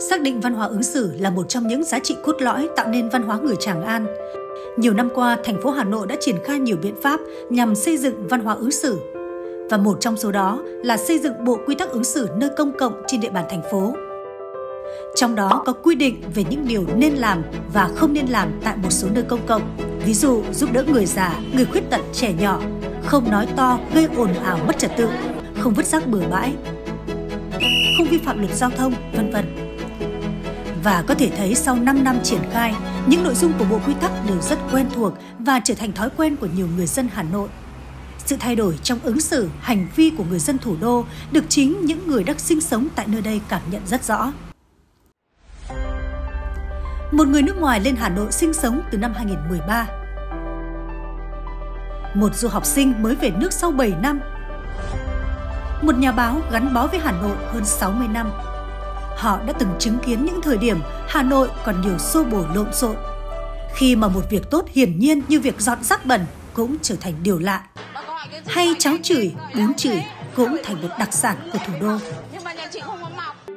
xác định văn hóa ứng xử là một trong những giá trị cốt lõi tạo nên văn hóa người Tràng An. Nhiều năm qua, thành phố Hà Nội đã triển khai nhiều biện pháp nhằm xây dựng văn hóa ứng xử. Và một trong số đó là xây dựng bộ quy tắc ứng xử nơi công cộng trên địa bàn thành phố. Trong đó có quy định về những điều nên làm và không nên làm tại một số nơi công cộng. Ví dụ giúp đỡ người già, người khuyết tật, trẻ nhỏ, không nói to gây ồn ào mất trật tự, không vứt rác bừa bãi, không vi phạm luật giao thông, vân vân. Và có thể thấy sau 5 năm triển khai, những nội dung của bộ quy tắc đều rất quen thuộc và trở thành thói quen của nhiều người dân Hà Nội. Sự thay đổi trong ứng xử, hành vi của người dân thủ đô được chính những người đang sinh sống tại nơi đây cảm nhận rất rõ. Một người nước ngoài lên Hà Nội sinh sống từ năm 2013. Một du học sinh mới về nước sau 7 năm. Một nhà báo gắn bó với Hà Nội hơn 60 năm họ đã từng chứng kiến những thời điểm Hà Nội còn nhiều xô bồ lộn xộn. Khi mà một việc tốt hiển nhiên như việc dọn rác bẩn cũng trở thành điều lạ. Hay cháu chửi, bún chửi cũng thành một đặc sản của thủ đô.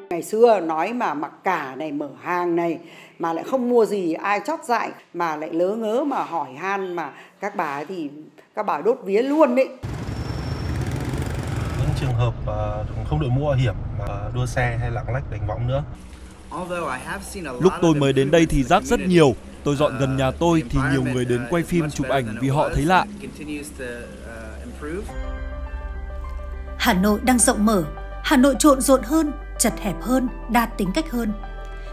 Ngày xưa nói mà mặc cả này, mở hàng này mà lại không mua gì ai chót dại mà lại lớ ngớ mà hỏi han mà các bà thì các bà đốt vía luôn đấy trường hợp không đội mũ bảo hiểm mà đua xe hay lạng lách đánh võng nữa. Lúc tôi mới đến đây thì rác rất nhiều. Tôi dọn gần nhà tôi thì nhiều người đến quay phim chụp ảnh vì họ thấy lạ. Hà Nội đang rộng mở, Hà Nội trộn rộn hơn, chật hẹp hơn, đa tính cách hơn.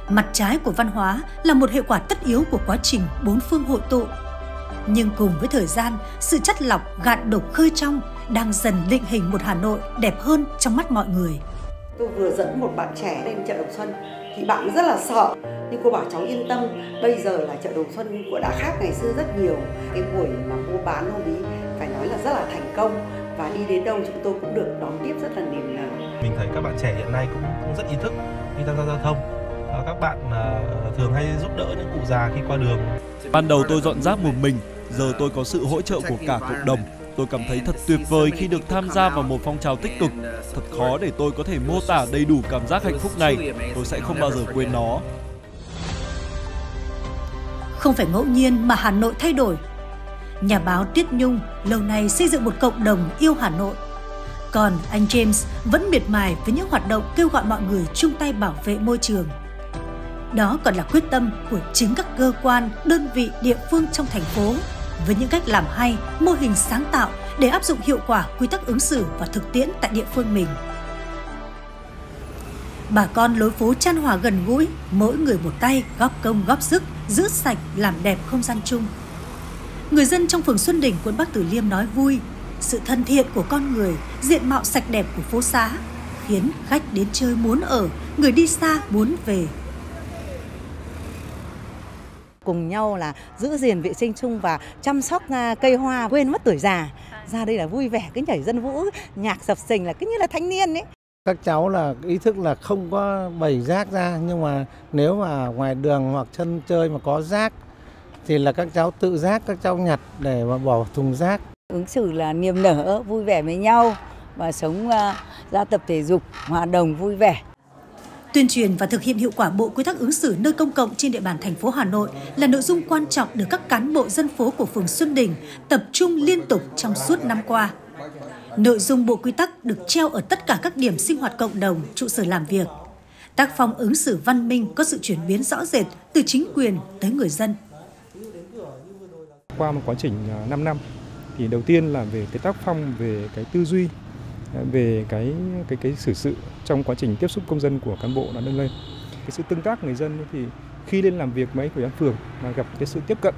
Mặt trái của văn hóa là một hệ quả tất yếu của quá trình bốn phương hội tụ. Nhưng cùng với thời gian, sự chất lọc, gạn độc khơi trong đang dần định hình một Hà Nội đẹp hơn trong mắt mọi người. Tôi vừa dẫn một bạn trẻ lên chợ Đồng Xuân thì bạn rất là sợ. Nhưng cô bảo cháu yên tâm bây giờ là chợ Đồng Xuân của đã khác ngày xưa rất nhiều. Cái buổi mà mua bán hôm ý phải nói là rất là thành công. Và đi đến đâu chúng tôi cũng được đón tiếp rất là niềm nở. Mình thấy các bạn trẻ hiện nay cũng, cũng rất ý thức khi tham gia giao thông. Các bạn uh, thường hay giúp đỡ những cụ già khi qua đường. Ban đầu tôi dọn rác một mình giờ tôi có sự hỗ trợ của cả cộng đồng Tôi cảm thấy thật tuyệt vời khi được tham gia vào một phong trào tích cực. Thật khó để tôi có thể mô tả đầy đủ cảm giác hạnh phúc này. Tôi sẽ không bao giờ quên nó. Không phải ngẫu nhiên mà Hà Nội thay đổi. Nhà báo Tiết Nhung lâu nay xây dựng một cộng đồng yêu Hà Nội. Còn anh James vẫn miệt mài với những hoạt động kêu gọi mọi người chung tay bảo vệ môi trường. Đó còn là quyết tâm của chính các cơ quan, đơn vị, địa phương trong thành phố với những cách làm hay, mô hình sáng tạo để áp dụng hiệu quả quy tắc ứng xử và thực tiễn tại địa phương mình. Bà con lối phố chan hòa gần gũi, mỗi người một tay, góp công góp sức, giữ sạch, làm đẹp không gian chung. Người dân trong phường Xuân Đình, quận Bắc Từ Liêm nói vui, sự thân thiện của con người, diện mạo sạch đẹp của phố xá khiến khách đến chơi muốn ở, người đi xa muốn về cùng nhau là giữ gìn vệ sinh chung và chăm sóc à, cây hoa quên mất tuổi già. Ra đây là vui vẻ cái nhảy dân vũ nhạc sập sình là cứ như là thanh niên ấy. Các cháu là ý thức là không có bày rác ra nhưng mà nếu mà ngoài đường hoặc chân chơi mà có rác thì là các cháu tự rác các cháu nhặt để mà bỏ thùng rác. Ứng xử là niềm nở vui vẻ với nhau và sống ra tập thể dục hòa đồng vui vẻ Tuyên truyền và thực hiện hiệu quả bộ quy tắc ứng xử nơi công cộng trên địa bàn thành phố Hà Nội là nội dung quan trọng được các cán bộ dân phố của phường Xuân Đình tập trung liên tục trong suốt năm qua. Nội dung bộ quy tắc được treo ở tất cả các điểm sinh hoạt cộng đồng, trụ sở làm việc. Tác phong ứng xử văn minh có sự chuyển biến rõ rệt từ chính quyền tới người dân. Qua một quá trình à, 5 năm thì đầu tiên là về cái tác phong, về cái tư duy về cái cái cái xử sự trong quá trình tiếp xúc công dân của cán bộ đã nâng lên. Cái sự tương tác người dân thì khi lên làm việc mấy ủy ban phường mà gặp cái sự tiếp cận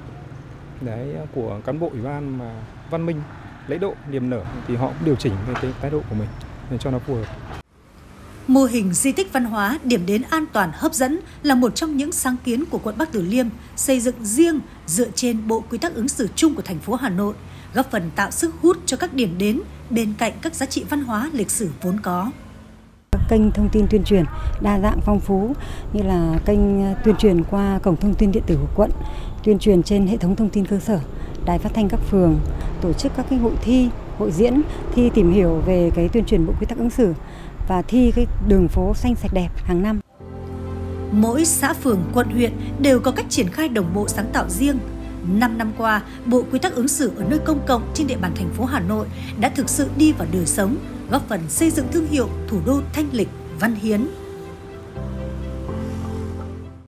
đấy à, của cán bộ ủy ban mà văn minh lễ độ, niềm nở thì họ cũng điều chỉnh về cái thái độ của mình để cho nó phù hợp. Mô hình di tích văn hóa điểm đến an toàn hấp dẫn là một trong những sáng kiến của quận Bắc Từ Liêm xây dựng riêng dựa trên bộ quy tắc ứng xử chung của thành phố Hà Nội, góp phần tạo sức hút cho các điểm đến bên cạnh các giá trị văn hóa lịch sử vốn có. Kênh thông tin tuyên truyền đa dạng phong phú như là kênh tuyên truyền qua cổng thông tin điện tử của quận, tuyên truyền trên hệ thống thông tin cơ sở, đài phát thanh các phường, tổ chức các cái hội thi, hội diễn, thi tìm hiểu về cái tuyên truyền bộ quy tắc ứng xử và thi cái đường phố xanh sạch đẹp hàng năm. Mỗi xã phường, quận huyện đều có cách triển khai đồng bộ sáng tạo riêng. 5 năm qua, Bộ Quy tắc ứng xử ở nơi công cộng trên địa bàn thành phố Hà Nội đã thực sự đi vào đời sống, góp phần xây dựng thương hiệu thủ đô thanh lịch, văn hiến,